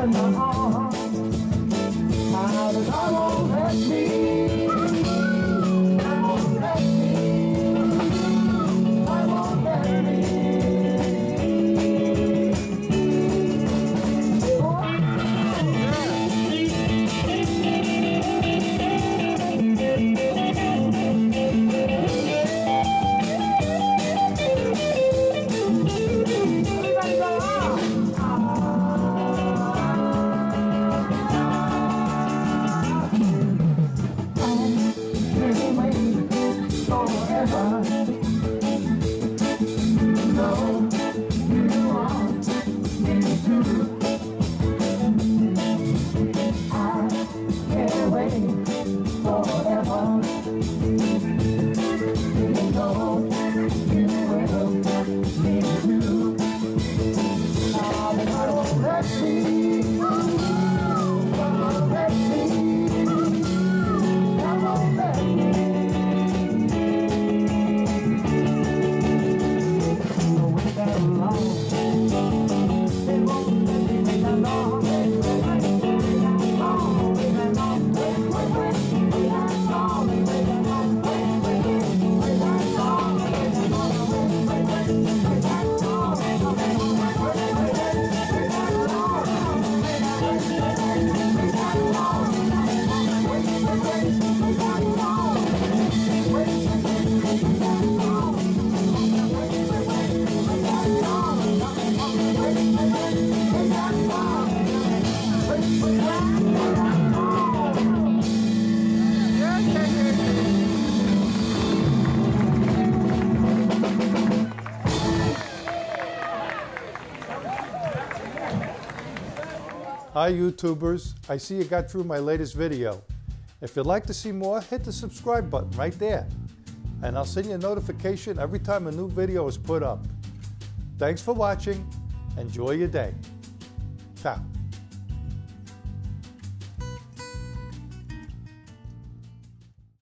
open my arms, How did I Hi YouTubers, I see you got through my latest video. If you'd like to see more, hit the subscribe button right there. And I'll send you a notification every time a new video is put up. Thanks for watching. Enjoy your day. Ciao.